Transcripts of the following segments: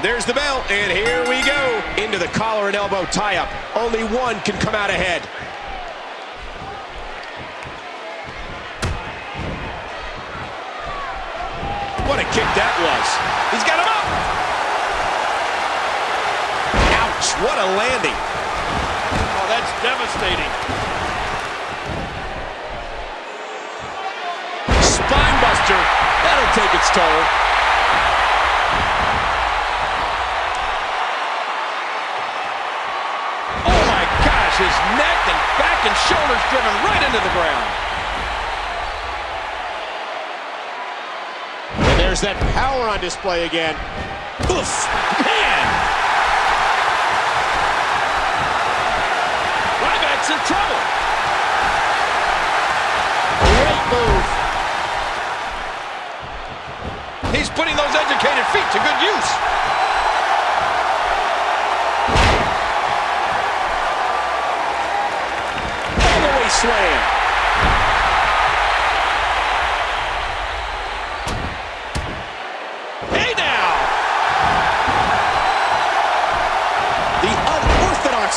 There's the bell, and here we go. Into the collar and elbow tie-up. Only one can come out ahead. What a kick that was. He's got him up. Ouch, what a landing. Oh, that's devastating. Spinebuster. That'll take its toll. His neck and back and shoulders driven right into the ground. And there's that power on display again. Oof, man! Ryback's in trouble. Great move.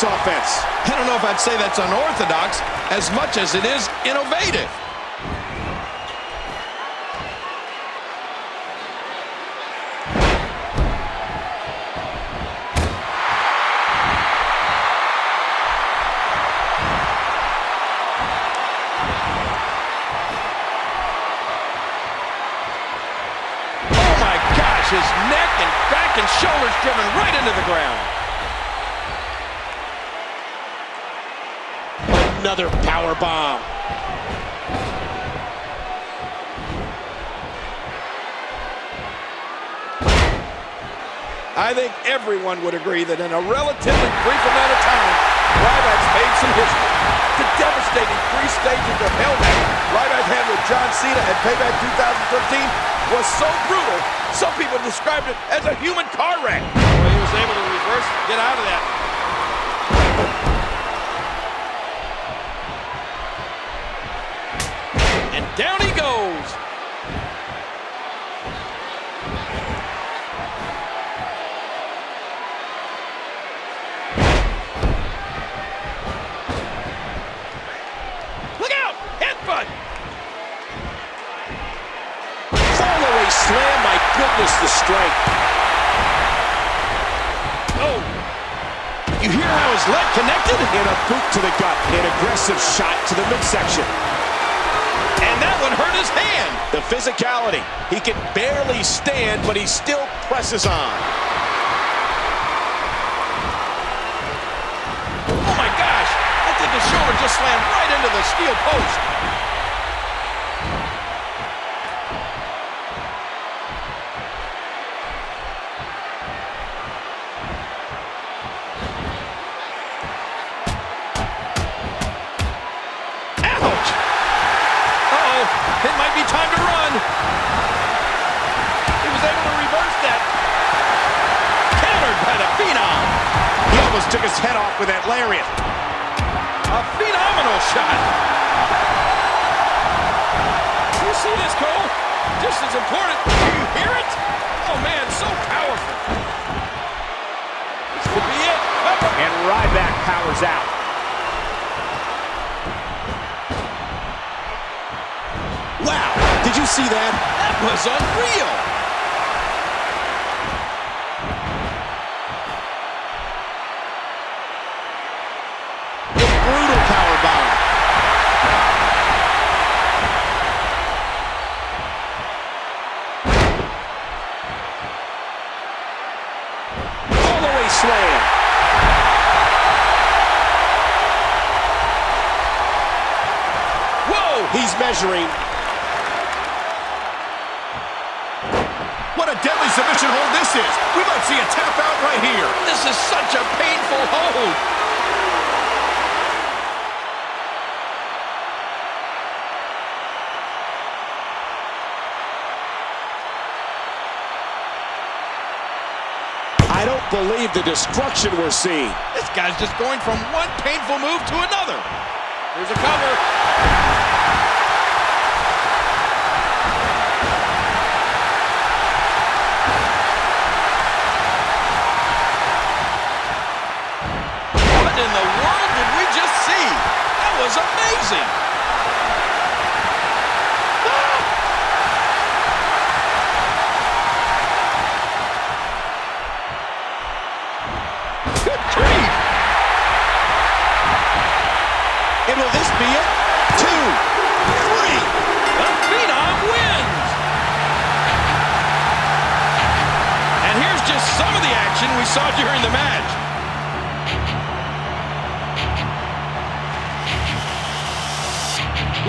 Offense. I don't know if I'd say that's unorthodox as much as it is innovative. Oh my gosh, his neck and back and shoulders driven right into the ground. Another power bomb. I think everyone would agree that in a relatively brief amount of time, Ryback's made some history. The devastating three stages of Hell Match Ryback had with John Cena at Payback 2013 was so brutal, some people described it as a human car wreck. Well, he was able to reverse, get out of that. Out! Headbutt! slam, my goodness, the strength. Oh. You hear how his leg connected? In a boot to the gut, an aggressive shot to the midsection. And that one hurt his hand. The physicality. He can barely stand, but he still presses on. Oh my gosh, I think slammed right into the steel post. Ouch! Uh-oh, it might be time to run. He was able to reverse that. Countered by the Phenom. He almost took his head off with that lariat. A phenomenal shot. You see this, Cole? Just as important. Do you hear it? Oh, man, so powerful. This could be it. And Ryback powers out. Wow, did you see that? That was unreal. Measuring. What a deadly submission hold this is. We might see a tap out right here. This is such a painful hold. I don't believe the destruction we're seeing. This guy's just going from one painful move to another. Here's a cover. in the world did we just see? That was amazing. Ah! Good grief. And will this be it? Two, three. The Phenom wins. And here's just some of the action we saw during the match.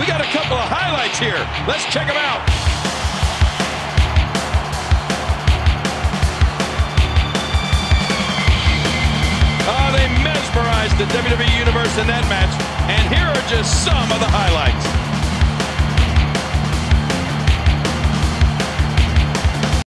We got a couple of highlights here. Let's check them out. Oh, they mesmerized the WWE Universe in that match. And here are just some of the highlights.